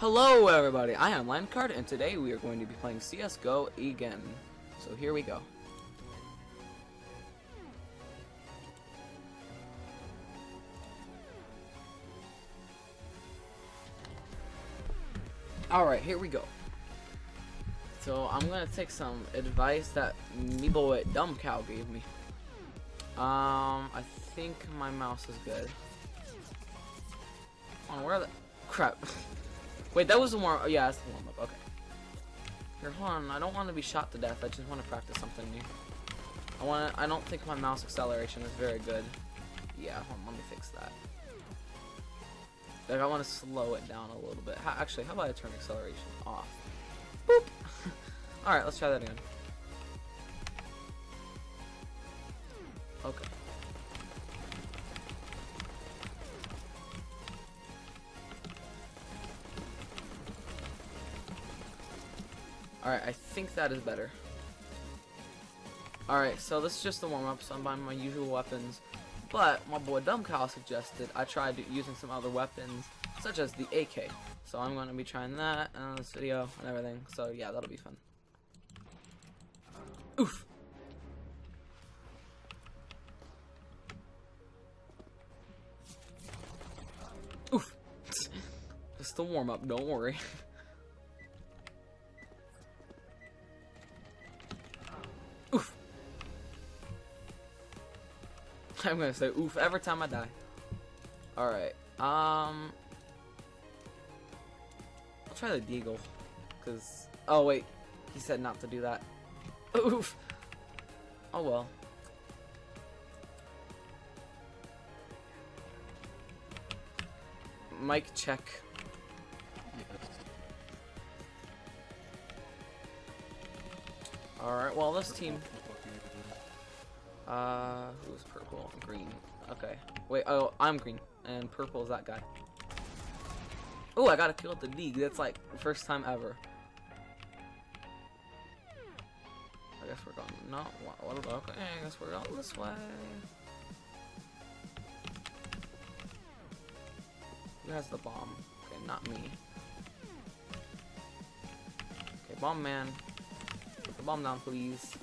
Hello everybody, I am LANcard and today we are going to be playing CSGO again. So here we go. Alright, here we go. So I'm gonna take some advice that me boy Dumb Cow gave me. Um, I think my mouse is good. On where the crap? Wait, that was the warm. Yeah, that's the warm up. Okay. Here, hold on. I don't want to be shot to death. I just want to practice something new. I want. I don't think my mouse acceleration is very good. Yeah, hold on, let me fix that. Like I want to slow it down a little bit. How, actually, how about I turn acceleration off? Boop. All right, let's try that again. Okay. Alright, I think that is better. Alright, so this is just the warm-up, so I'm buying my usual weapons. But, my boy Dumb Cow suggested I tried using some other weapons, such as the AK. So I'm going to be trying that in this video and everything. So yeah, that'll be fun. Oof! Oof! Just the warm-up, don't worry. I'm gonna say oof every time I die. Alright, um... I'll try the deagle. Cause... Oh wait, he said not to do that. Oof! Oh well. Mic check. Alright, well this team uh, who's purple? Green. Okay. Wait, oh, I'm green. And purple is that guy. Oh, I got a kill at the league. That's like first time ever. I guess we're going. No, what, what about? Okay, I guess we're going this way. Who has the bomb? Okay, not me. Okay, bomb man. Put the bomb down, please.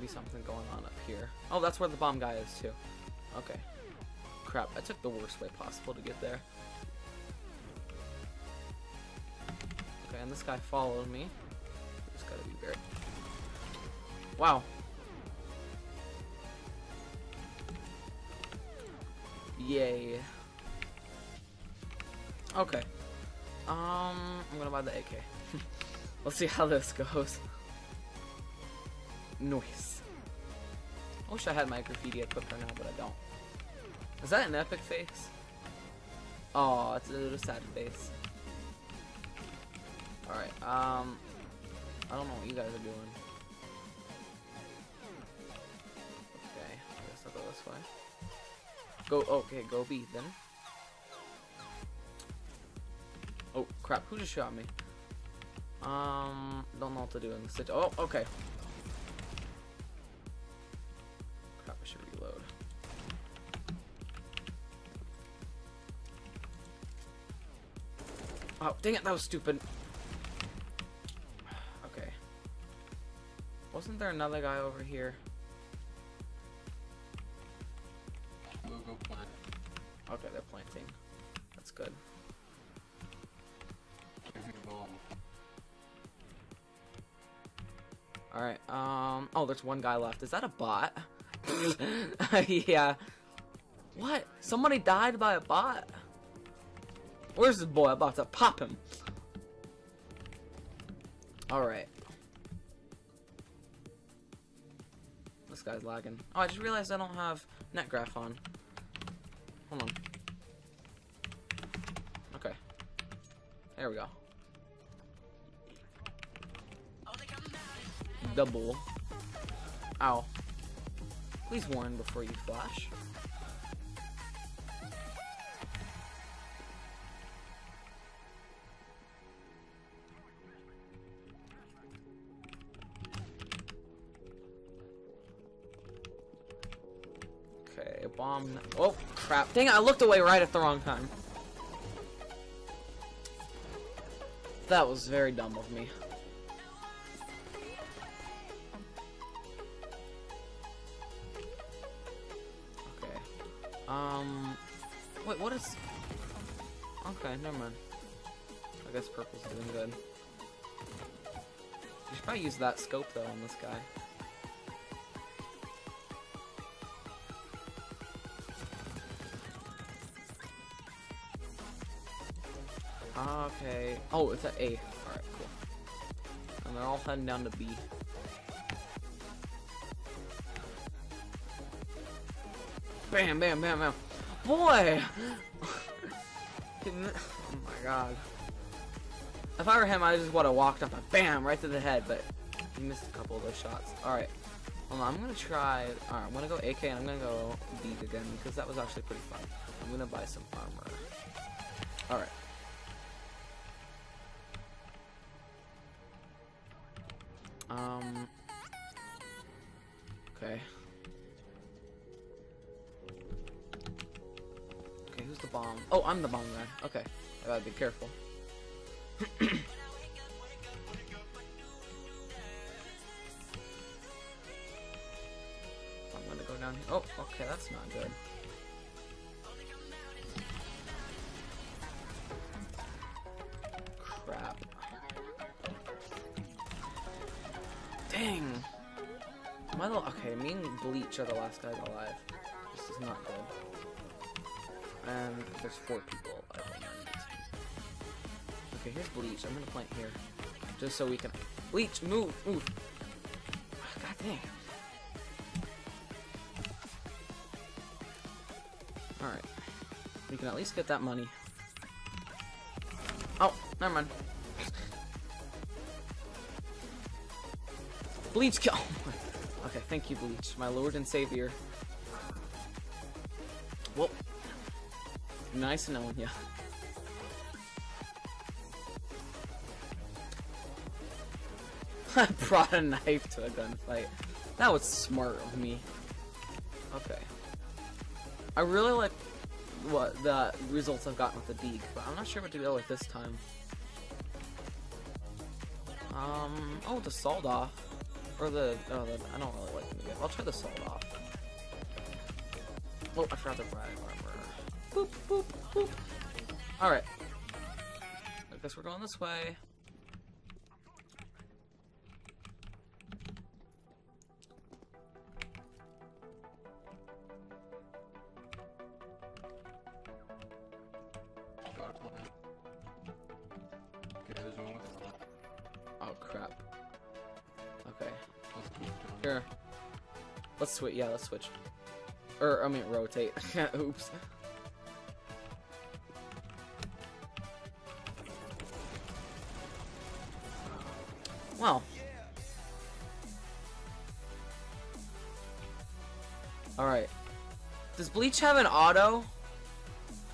Be something going on up here. Oh, that's where the bomb guy is too. Okay. Crap, I took the worst way possible to get there. Okay, and this guy followed me. Just gotta be very... Wow. Yay. Okay. Um, I'm gonna buy the AK. Let's see how this goes noise. I wish I had my graffiti equipped right now, but I don't. Is that an epic face? Oh, it's a little sad face. Alright, um... I don't know what you guys are doing. Okay, I guess I'll go this way. Go, okay, go B then. Oh, crap, who just shot me? Um, don't know what to do in the situation. Oh, okay. Oh, dang it, that was stupid. Okay. Wasn't there another guy over here? We'll go plant. Okay, they're planting. That's good. Alright, um... Oh, there's one guy left. Is that a bot? yeah. What? Somebody died by a bot? Where's this boy? About to pop him. Alright. This guy's lagging. Oh, I just realized I don't have NetGraph on. Hold on. Okay. There we go. Double. Ow. Please warn before you flash. Bomb. Oh, crap. Dang it, I looked away right at the wrong time. That was very dumb of me. Okay. Um. Wait, what is. Okay, never mind. I guess purple's doing good. You should probably use that scope though on this guy. Oh, it's at A. Alright, cool. And they're all heading down to B. Bam, bam, bam, bam. Boy! oh my god. If I were him, I just would have walked up and bam, right to the head, but he missed a couple of those shots. Alright. I'm gonna try. Alright, I'm gonna go AK and I'm gonna go B again because that was actually pretty fun. I'm gonna buy some armor. Alright. Um. Okay. Okay, who's the bomb? Oh, I'm the bomb guy. Okay, I gotta be careful. I'm gonna go down here. Oh, okay, that's not good. Bleach are the last guys alive. This is not good. And there's four people. Okay, here's Bleach. I'm gonna plant here, just so we can. Bleach, move, move. God dang. All right. We can at least get that money. Oh, never mind. Bleach kill. Okay, thank you, Bleach, my lord and savior. Well, nice knowing you. I brought a knife to a gunfight. That was smart of me. Okay. I really like what the results I've gotten with the Deke, but I'm not sure what to go with this time. Um, oh, the sawed off. Or the, oh, the, I don't really like them again. I'll try the sawed off. Oh, I forgot the bright armor. Boop, boop, boop. Alright. I guess we're going this way. Here. Let's switch. Yeah, let's switch. Or, I mean, rotate. Oops. Well. Alright. Does Bleach have an auto?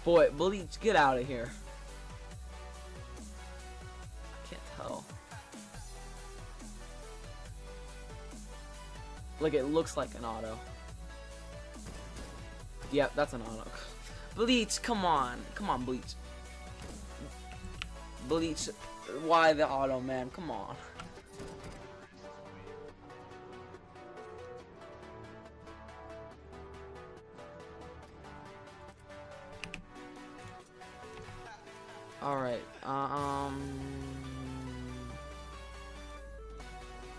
Boy, Bleach, get out of here. Like, it looks like an auto. Yep, that's an auto. Bleach, come on. Come on, Bleach. Bleach, why the auto, man? Come on. Alright, um...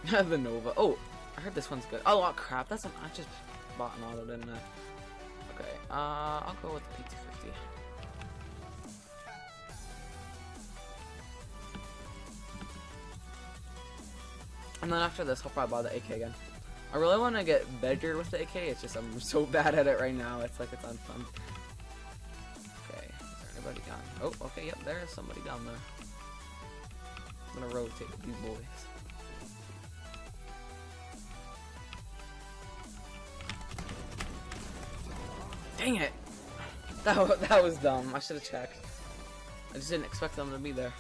the Nova. Oh, I heard this one's good. Oh, oh crap, that's an... I just bought an auto, didn't I? Okay, uh, I'll go with the P250. And then after this, I'll probably buy the AK again. I really want to get better with the AK, it's just I'm so bad at it right now, it's like it's unfun. Okay, is there anybody down? Oh, okay, yep, there is somebody down there. I'm gonna rotate these boys. Dang it! That, wa- that was dumb. I should have checked. I just didn't expect them to be there.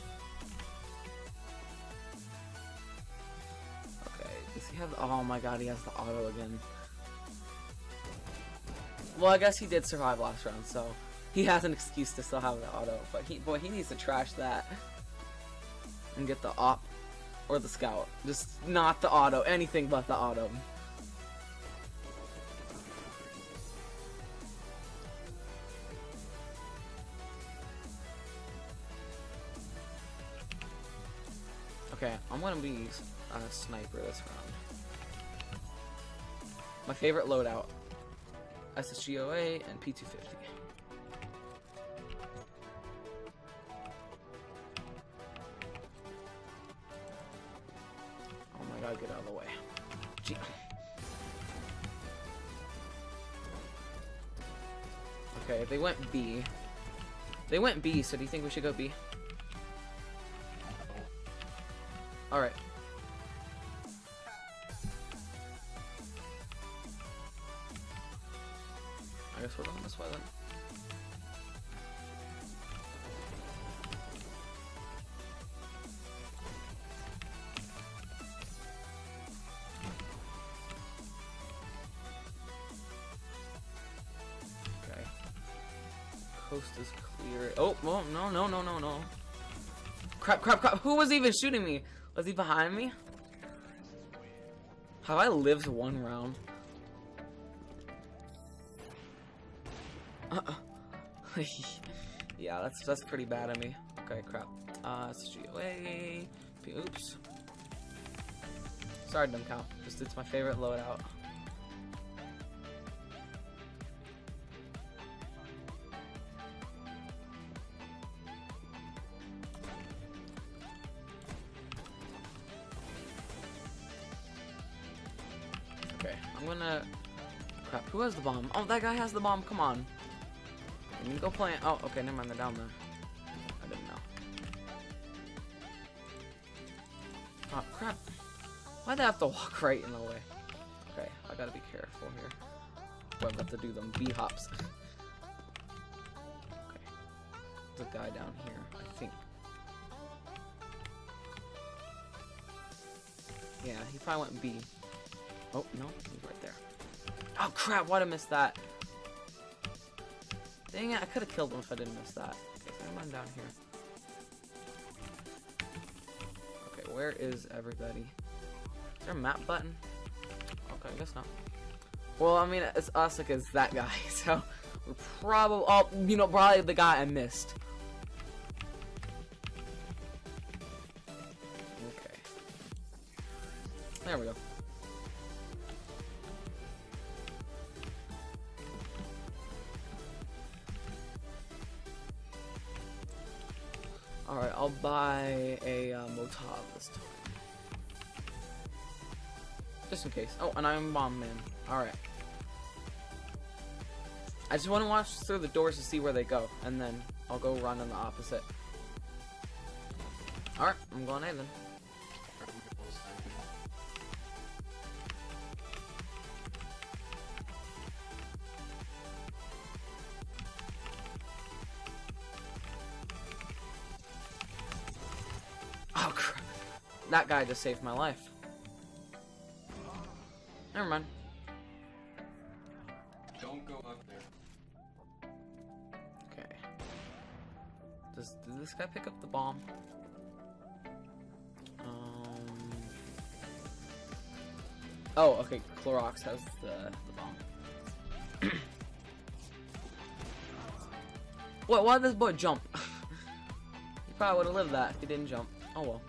Okay, does he have Oh my god, he has the auto again. Well, I guess he did survive last round, so he has an excuse to still have the auto. But he, boy, he needs to trash that and get the op or the scout. Just not the auto. Anything but the auto. Okay, I'm gonna be a sniper this round. My favorite loadout. SSG 08 and P250. Oh my god, get out of the way. Gee. Okay, they went B. They went B, so do you think we should go B? Alright. I guess we're going this way then. Okay. Coast is clear. Oh, no, no, no, no, no. Crap, crap, crap. Who was even shooting me? Was he behind me? Have I lived one round? Uh yeah, that's that's pretty bad of me. Okay, crap. Uh, SSG 08. Oops. Sorry, dumb cow. Just it's my favorite loadout. I'm gonna. Crap, who has the bomb? Oh, that guy has the bomb. Come on. Can you go plant? Oh, okay, never mind. They're down there. I didn't know. Oh, crap. Why'd they have to walk right in the way? Okay, I gotta be careful here. I'm about to do them B hops. okay. A guy down here, I think. Yeah, he probably went B. Oh, no, he's right there. Oh crap, why'd I miss that? Dang it, I could have killed him if I didn't miss that. Okay, so I'm down here. Okay, where is everybody? Is there a map button? Okay, I guess not. Well, I mean, it's us against that guy, so we're probably, oh, you know, probably the guy I missed. Okay. There we go. I'll buy a uh, this time. Just in case. Oh, and I'm bomb man. Alright. I just want to watch through the doors to see where they go, and then I'll go run in the opposite. Alright, I'm going A then. That guy just saved my life. Never mind. Don't go up there. Okay. Does did this guy pick up the bomb? Um. Oh, okay. Clorox has the the bomb. what? Why did this boy jump? he probably would have lived that if he didn't jump. Oh well.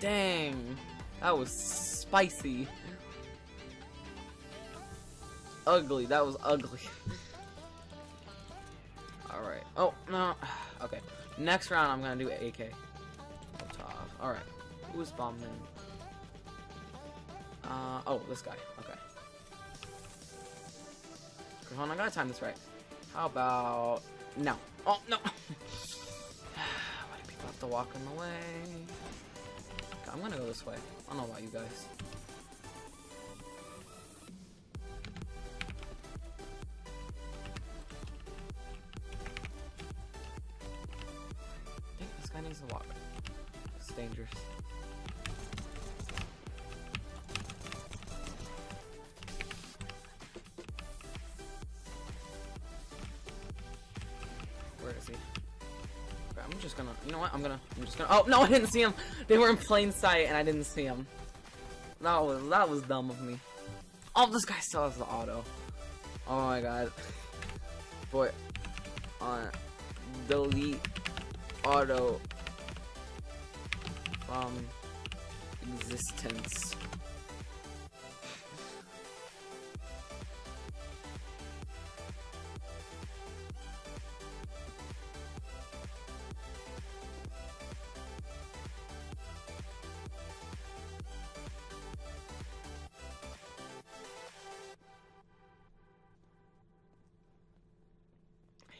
Dang. That was spicy. Ugly. That was ugly. Alright. Oh, no. Okay. Next round, I'm gonna do AK. Alright. Who's bombing? Uh, oh, this guy. Okay. Hold on, I gotta time this right. How about... No. Oh, no! Why do people have to walk in the way? I'm gonna go this way. I don't know about you guys. I think this guy needs the water. It's dangerous. Know what? I'm gonna. I'm just gonna. Oh no! I didn't see him. They were in plain sight, and I didn't see him. That was that was dumb of me. Oh, this guy still has the auto. Oh my god. Boy, on delete auto from existence.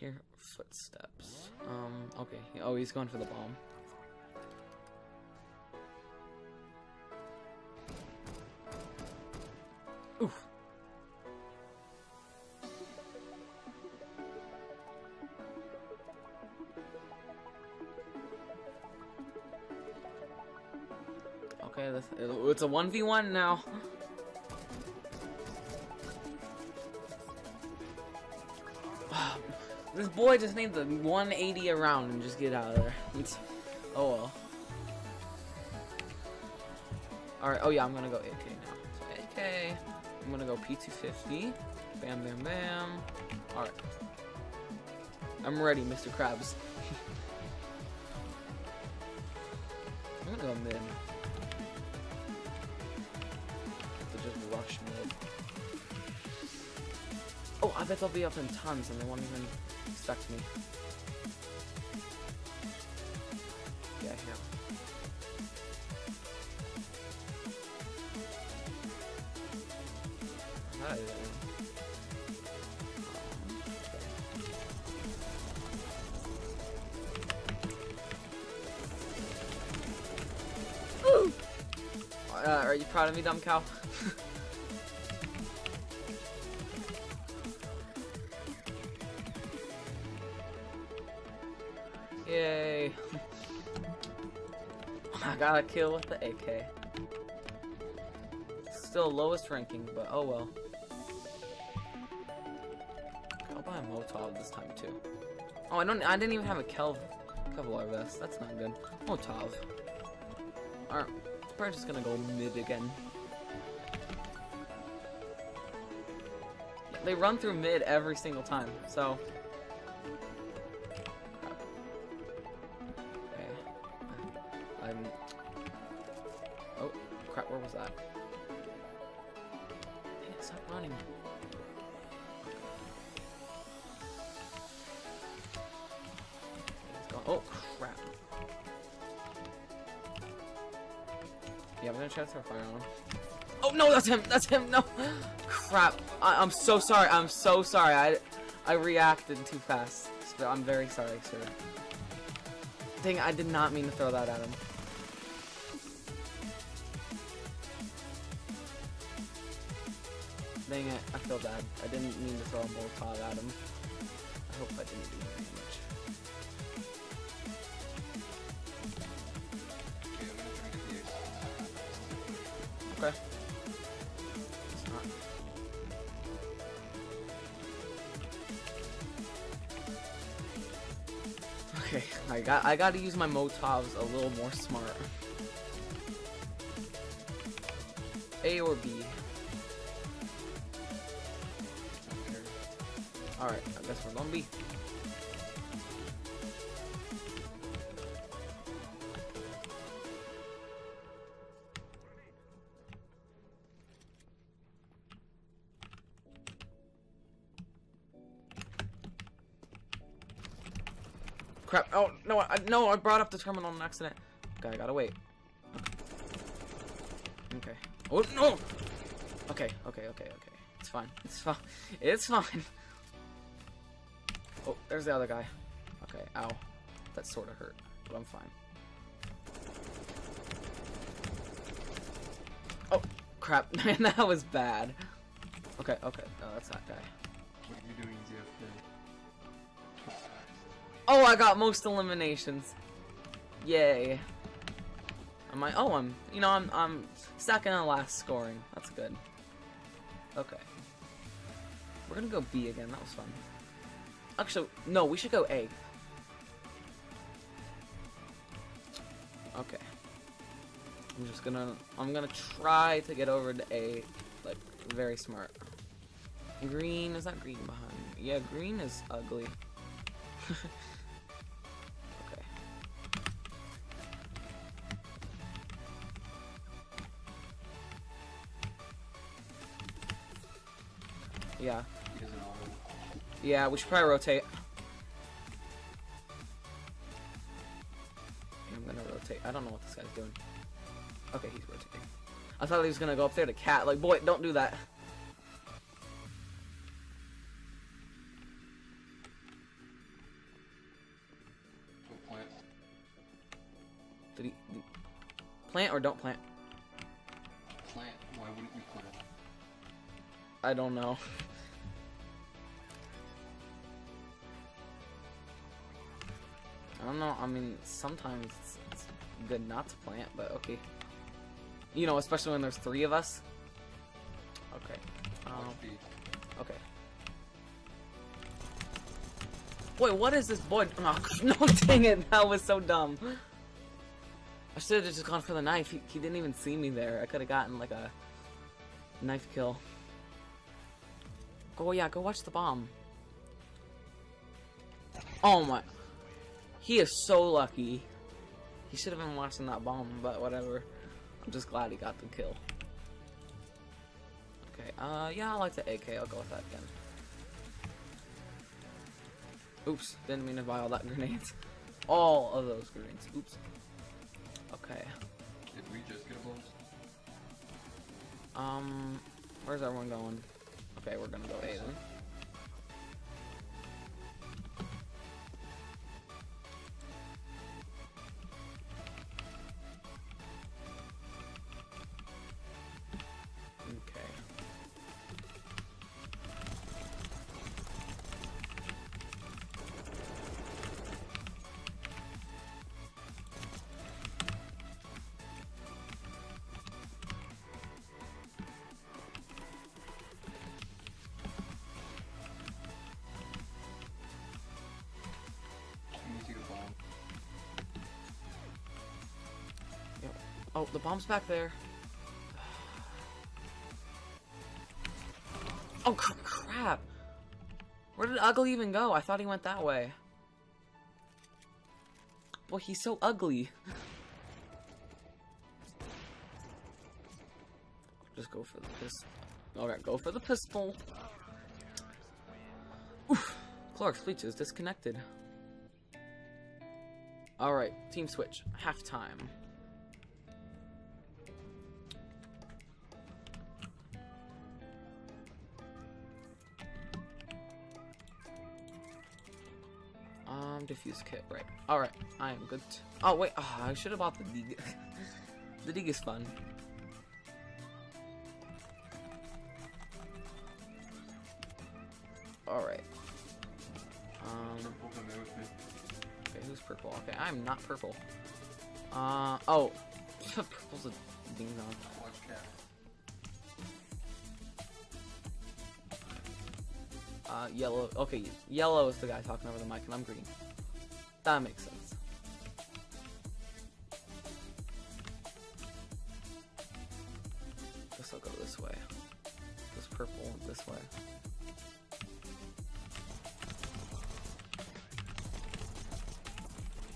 Hear footsteps. Um, okay. Oh, he's going for the bomb. Oof. Okay, this, it's a 1v1 now. This boy just needs a 180 around and just get out of there. It's, oh well. Alright, oh yeah, I'm gonna go AK now. So AK, I'm gonna go P250. Bam, bam, bam. Alright. I'm ready, Mr. Krabs. I'm gonna go mid. To just rush mid. Oh, I bet they'll be up in tons and they won't even expect me. Yeah, here. It. Um, Uh, are you proud of me, dumb cow? Kill with the AK. Still lowest ranking, but oh well. I'll buy a Motov this time too. Oh, I don't. I didn't even have a Kev Kevlar vest. That's not good. Motov. Alright, we're just gonna go mid again. They run through mid every single time, so that's him! No! Crap. I I'm so sorry. I'm so sorry. I, I reacted too fast. So I'm very sorry, sir. Dang, I did not mean to throw that at him. Dang it, I feel bad. I didn't mean to throw a Molotov at him. I hope I didn't do very Okay, I got I got to use my Motovs a little more smart. A or B? Alright, I guess we're going B. no, I, brought up the terminal on accident. Okay, I gotta wait. Okay. Oh, no! Okay, okay, okay, okay. It's fine. It's fine. It's fine. Oh, there's the other guy. Okay, ow. That sort of hurt, but I'm fine. Oh, crap. Man, that was bad. Okay, okay. No, that's that guy. What are you doing, ZFK? Oh, I got most eliminations. Yay. Am I? Oh, I'm. You know, I'm. I'm second and last scoring. That's good. Okay. We're gonna go B again. That was fun. Actually, no. We should go A. Okay. I'm just gonna. I'm gonna try to get over to A. Like very smart. Green is that green behind? me? Yeah, green is ugly. Yeah. He. Yeah, we should probably rotate. I'm gonna rotate. I don't know what this guy's doing. Okay, he's rotating. I thought he was gonna go up there to cat. Like, boy, don't do that. Don't plant. Did he plant or don't plant? Plant. Why wouldn't you plant? I don't know. I don't know. I mean, sometimes it's, it's good not to plant, but okay. You know, especially when there's three of us. Okay. Um, okay. Boy, what is this boy? Oh, no, dang it. That was so dumb. I should have just gone for the knife. He, he didn't even see me there. I could have gotten like a knife kill. Oh yeah, go watch the bomb. Oh my. He is so lucky. He should have been watching that bomb, but whatever. I'm just glad he got the kill. Okay, uh, yeah, I like the AK. I'll go with that again. Oops, didn't mean to buy all that grenades. All of those grenades. Oops. Okay. Did we just get a bonus? Um, where's everyone going? Okay, we're gonna go A then. The bomb's back there. Oh, cr- crap. Where did Ugly even go? I thought he went that way. Boy, he's so ugly. Just go for the pistol. Alright, go for the pistol. Oof. Clark's Bleach is disconnected. Alright, team switch. Halftime. Diffuse kit, right. Alright, I am good. Oh, wait, oh, I should have bought the dig. the dig is fun. Alright. Um, okay, who's purple? Okay, I'm not purple. Uh, oh. Purple's a ding dong. Uh, yellow. Okay, yellow is the guy talking over the mic, and I'm green. That makes sense. Guess I'll go this way. This purple went this way.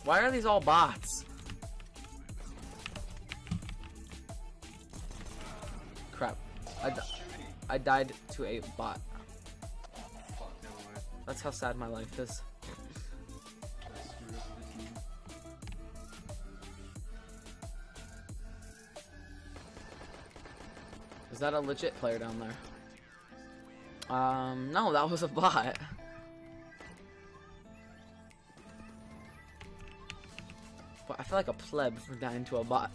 Why are these all bots? Crap. I, di- I died to a bot. That's how sad my life is. That a legit player down there? Um, no, that was a bot. But I feel like a pleb for dying to a bot.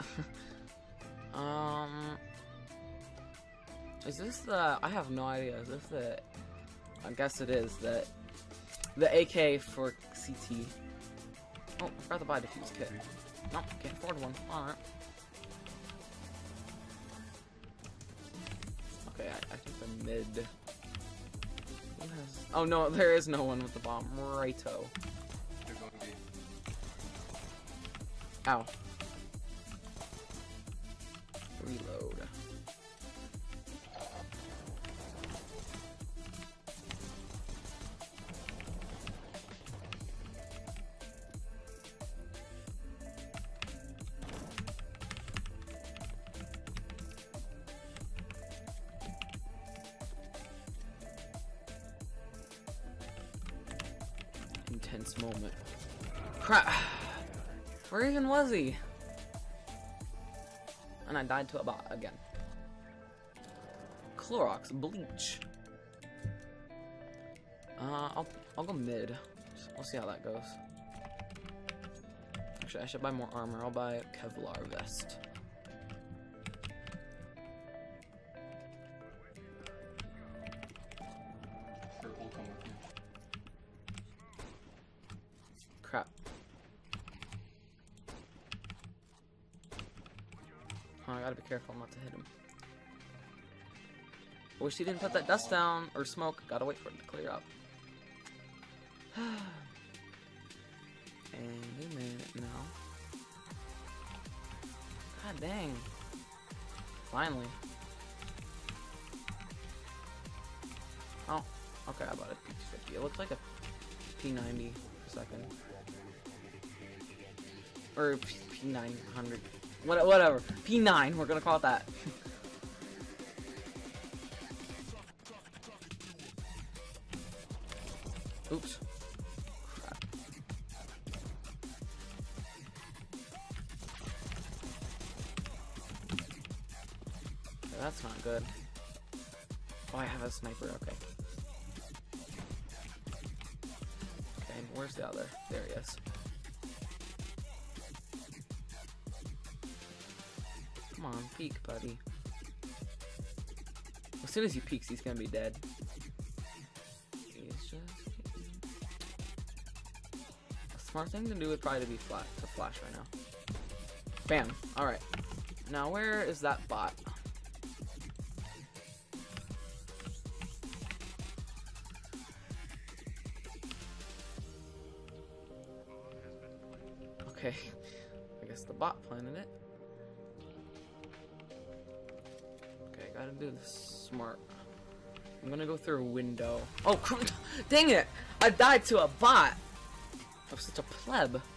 um, is this the? I have no idea. Is this the? I guess it is the the AK for CT. Oh, I forgot to buy a defuse kit. No, can't afford one. Alright. mid. Who has... Oh no, there is no one with the bomb. Righto. Ow. Reload. And I died to a bot again. Clorox bleach. Uh, I'll I'll go mid. We'll see how that goes. Actually, I should buy more armor. I'll buy a Kevlar vest. Careful not to hit him. I wish he didn't put that dust down or smoke. Gotta wait for it to clear up. and a minute now. God dang. Finally. Oh, okay, I bought a P250. It looks like a P90 for a second. Or P- P900. What, whatever. P9, we're gonna call it that. Oops. Crap. That's not good. Oh, I have a sniper, okay. Okay, where's the other? There he is. On, peek, buddy. As soon as he peeks, he's gonna be dead. A smart thing to do would probably be flat to flash right now. Bam. Alright. Now where is that bot? Go through a window. Oh, dang it! I died to a bot! I'm such a pleb.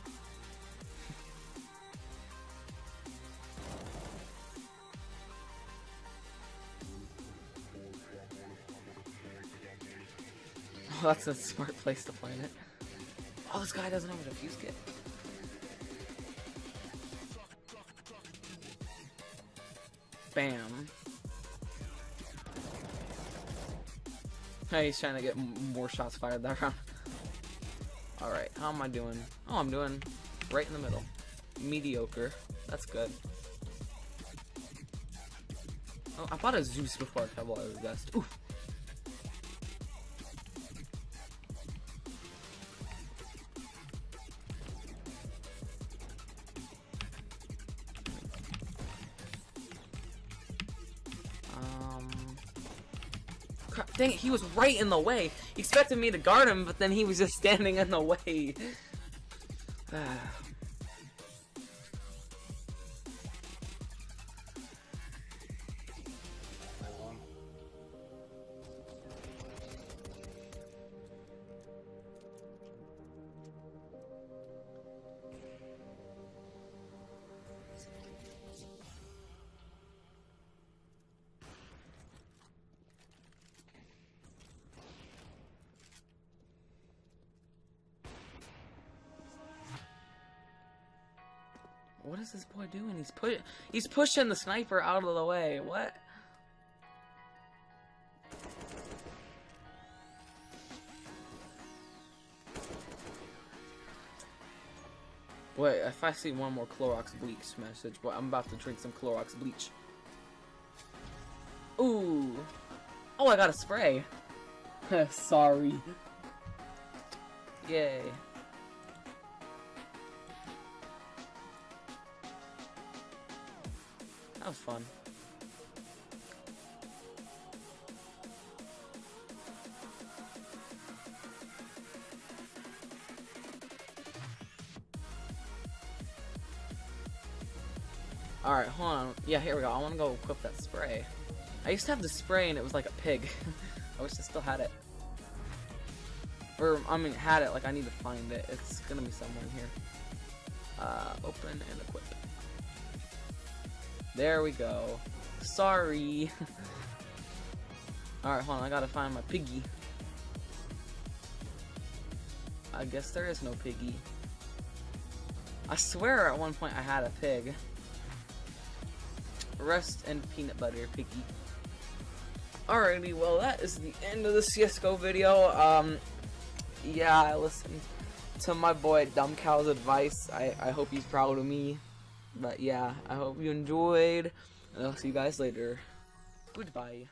Oh, that's a smart place to plant it. Oh, this guy doesn't have a defuse kit. Bam. Hey, he's trying to get more shots fired that round. Alright, how am I doing? Oh, I'm doing right in the middle. Mediocre. That's good. Oh, I bought a Zeus before I Kevlar was best. Ooh. He was right in the way. He expected me to guard him, but then he was just standing in the way. Is this boy doing? He's put he's pushing the sniper out of the way. What? Wait, if I see one more Clorox bleach message, boy, I'm about to drink some Clorox bleach. Ooh. Oh, I got a spray. Sorry. Yay. That was fun. Alright, hold on. Yeah, here we go. I want to go equip that spray. I used to have the spray and it was like a pig. I wish I still had it. Or, I mean, had it. Like, I need to find it. It's gonna be somewhere in here. Uh, open and equip. There we go. Sorry. Alright, hold on. I gotta find my piggy. I guess there is no piggy. I swear at one point I had a pig. Rest and peanut butter piggy. Alrighty, well that is the end of the CSGO video. Um, yeah, I listened to my boy Dumbcow's advice. I, I hope he's proud of me. But yeah, I hope you enjoyed. And I'll see you guys later. Goodbye.